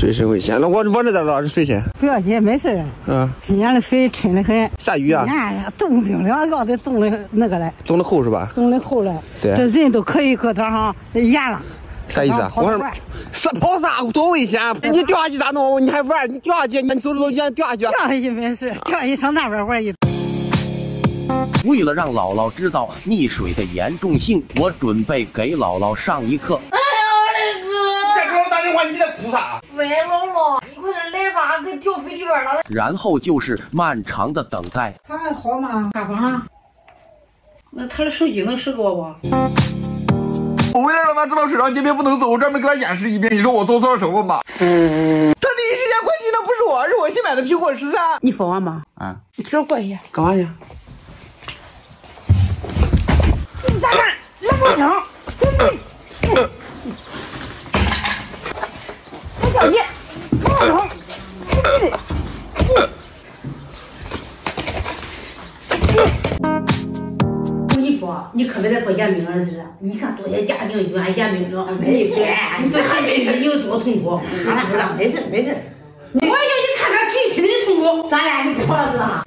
水深危险。那我我这咋了？是水深？不要紧，没事。嗯，今年的水深的很。下雨啊？哎呀，冻冰凉，要得冻的那个嘞。冻的厚是吧？冻的厚了。对。这人都可以搁这上淹了。啥意思啊？我说是跑啥？多危险！你掉下去咋弄？你还玩？你掉下去，你走着走，你掉下去。掉下去没事，掉下去上那边玩去。为了让姥姥知道溺水的严重性，我准备给姥姥上一课。哎呀，我的哥！先给我打电喂，姥姥，你快点来吧，给掉水里边了。然后就是漫长的等待。他还好吗？咋帮了？那他的手机能识过不？我为了让他知道水上级别不能走，我专门给他演示一遍。你说我做错了什么吗？他第一时间关心的不是我，是我新买的苹果十三。你说完吗？啊，你这过去干嘛去？你咋干？来不行，我跟你，说，你可别再说严明了，是不是？你看多些家庭冤严明了，没事，你多想想你有多痛苦。好了好了，没事没事。我要你看看心情的痛苦，咱俩你哭了是吧？